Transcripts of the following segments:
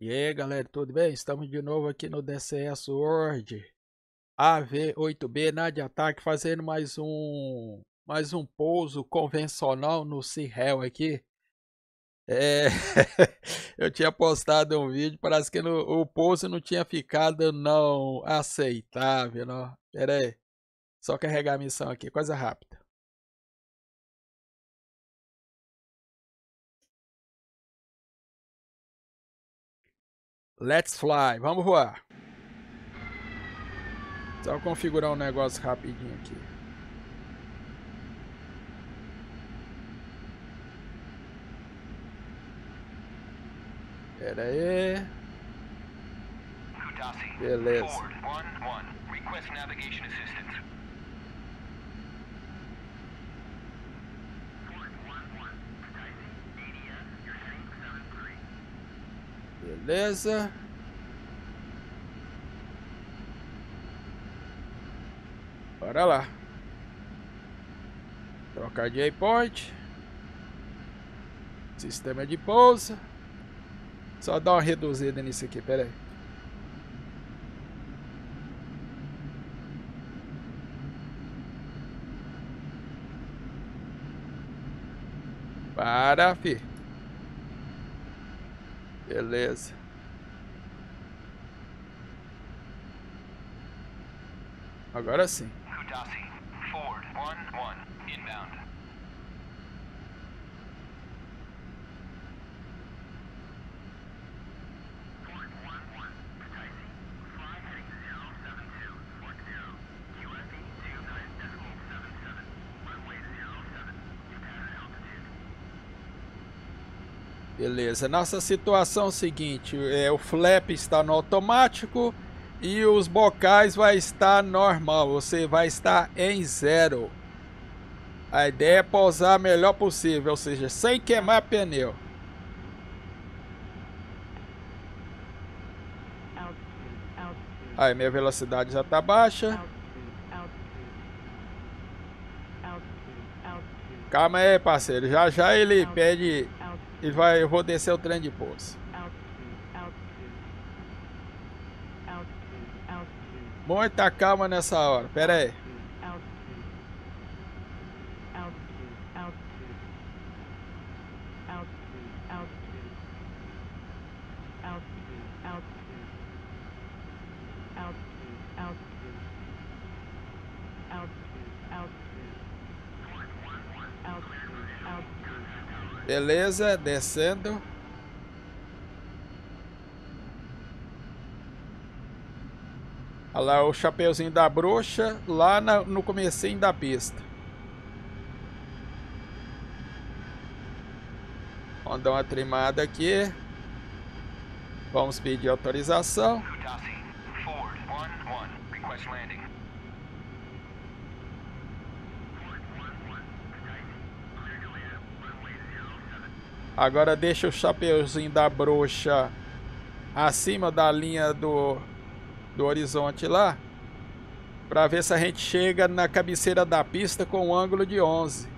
E aí galera, tudo bem? Estamos de novo aqui no DCS World AV8B na de ataque, fazendo mais um mais um pouso convencional no Cirrel aqui. É, eu tinha postado um vídeo, parece que no, o pouso não tinha ficado não aceitável, não. Pera aí, só carregar a missão aqui, coisa rápida. Let's fly, vamos voar. Só configurar um negócio rapidinho aqui. Pera aí. Beleza. Beleza. Bora lá. Trocar de waypoint. Sistema de pouso. Só dar uma reduzida nisso aqui, pera aí. Para, fi. Beleza. Agora sim. Ford, one, one, inbound. Beleza, nossa situação é seguinte, é, o flap está no automático e os bocais vai estar normal, você vai estar em zero. A ideia é pousar melhor possível, ou seja, sem queimar pneu. Aí minha velocidade já está baixa. Calma aí, parceiro. Já já ele pede e vai, eu vou descer o trem de pouso. Muita calma nessa hora. Pera aí. Beleza, descendo. Olha lá o chapeuzinho da bruxa lá na, no comecinho da pista. Vamos dar uma trimada aqui. Vamos pedir autorização. Agora deixa o chapeuzinho da bruxa acima da linha do, do horizonte lá. Para ver se a gente chega na cabeceira da pista com um ângulo de 11.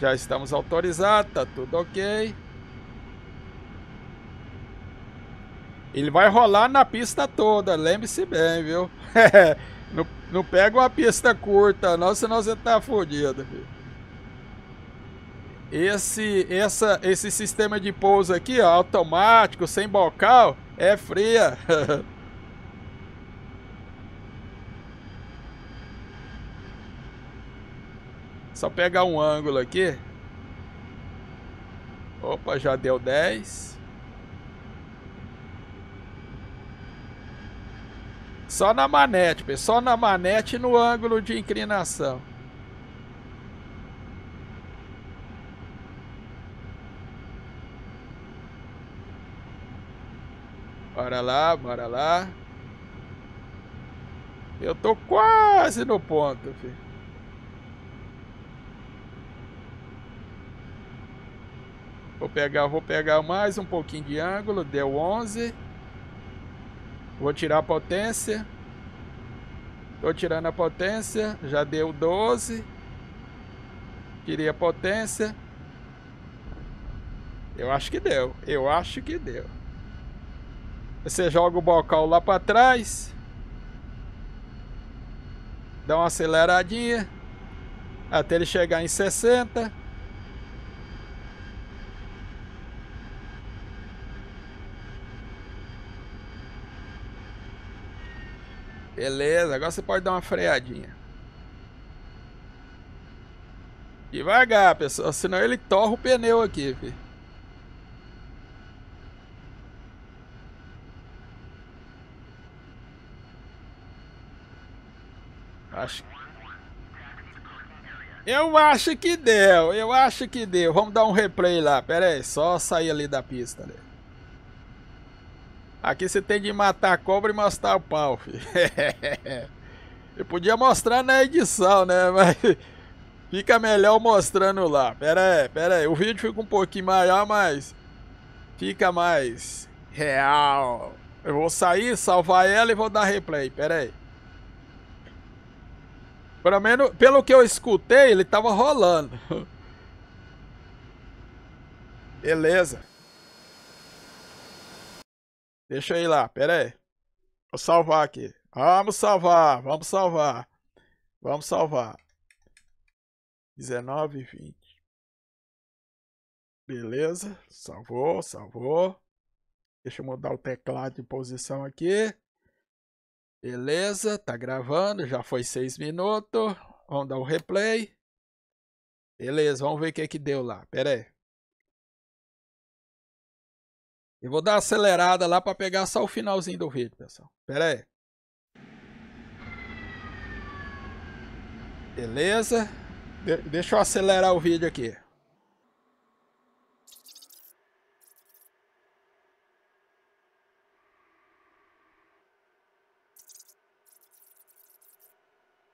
Já estamos autorizados, tá tudo ok. Ele vai rolar na pista toda, lembre-se bem, viu? não, não pega uma pista curta, não, senão você tá fodido, filho esse, essa, esse sistema de pouso aqui, ó, automático, sem bocal, é fria. Só pegar um ângulo aqui. Opa, já deu 10. Só na manete, pessoal, só na manete no ângulo de inclinação. Bora lá, bora lá. Eu tô quase no ponto, filho. Vou pegar, vou pegar mais um pouquinho de ângulo, deu 11. Vou tirar a potência. Tô tirando a potência, já deu 12. Tirei a potência. Eu acho que deu. Eu acho que deu. Você joga o bocal lá para trás. Dá uma aceleradinha. Até ele chegar em 60. Beleza, agora você pode dar uma freadinha. Devagar, pessoal, senão ele torra o pneu aqui, filho. Acho Eu acho que deu, eu acho que deu. Vamos dar um replay lá. Pera aí, só sair ali da pista. Ali. Aqui você tem de matar a cobra e mostrar o pau, filho. Eu podia mostrar na edição, né? Mas fica melhor mostrando lá. Pera aí, pera aí. O vídeo fica um pouquinho maior, mas fica mais real. Eu vou sair, salvar ela e vou dar replay. Pera aí. Pelo menos, pelo que eu escutei, ele tava rolando. Beleza. Deixa eu ir lá, pera aí. Vou salvar aqui. Vamos salvar, vamos salvar. Vamos salvar. 19 e 20. Beleza, salvou, salvou. Deixa eu mudar o teclado de posição aqui. Beleza, tá gravando, já foi 6 minutos. Vamos dar o replay. Beleza, vamos ver o que que deu lá. Pera aí. Eu vou dar uma acelerada lá para pegar só o finalzinho do vídeo, pessoal. Pera aí. Beleza. De deixa eu acelerar o vídeo aqui.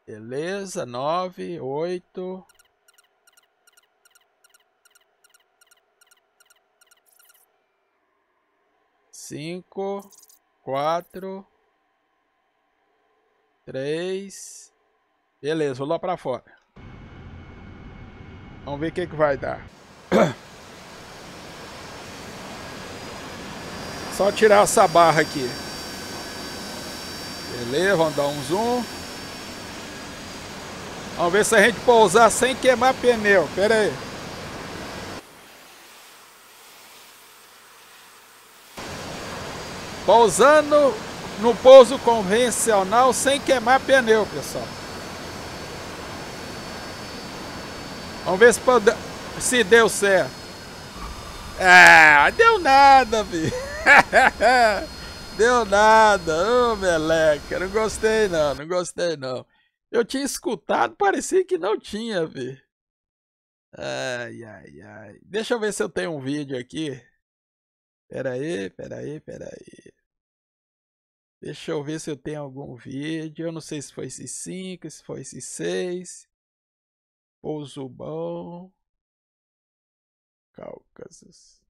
Beleza, nove, oito, cinco, quatro, três. Beleza, vou lá pra fora. Vamos ver o que, que vai dar. Só tirar essa barra aqui. Beleza, vamos dar um zoom. Vamos ver se a gente pousar sem queimar pneu. Pera aí. Pousando no pouso convencional sem queimar pneu, pessoal. Vamos ver se, pode... se deu certo. Ah, deu nada, filho. deu nada. Ô, oh, meleca. Não gostei, não. Não gostei, não. Eu tinha escutado, parecia que não tinha, filho. Ai, ai, ai. Deixa eu ver se eu tenho um vídeo aqui. Pera aí, pera aí, pera aí. Deixa eu ver se eu tenho algum vídeo. Eu não sei se foi esse 5, se foi esse 6. Pouso bom. Cáucasos.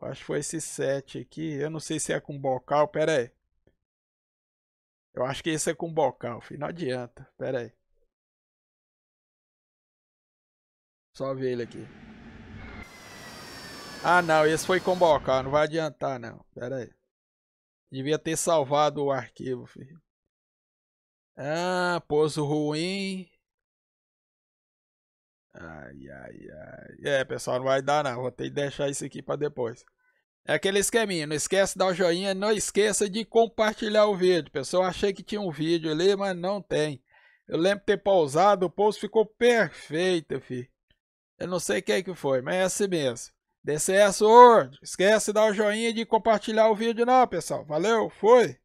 Acho que foi esse 7 aqui. Eu não sei se é com bocal. Pera aí. Eu acho que esse é com bocal, filho. Não adianta. Pera aí. Só ver ele aqui. Ah, não. Esse foi com bocal. Não vai adiantar, não. Pera aí. Devia ter salvado o arquivo, filho. Ah, pouso ruim. Ai, ai, ai. É, pessoal, não vai dar não. Vou ter que deixar isso aqui para depois. É aquele esqueminha. Não esquece de dar o joinha. Não esqueça de compartilhar o vídeo. Pessoal, achei que tinha um vídeo ali, mas não tem. Eu lembro ter pausado. O post ficou perfeito, filho. Eu não sei quem que foi, mas é assim mesmo. DCS World. Esquece de dar o joinha e de compartilhar o vídeo não, pessoal. Valeu, fui!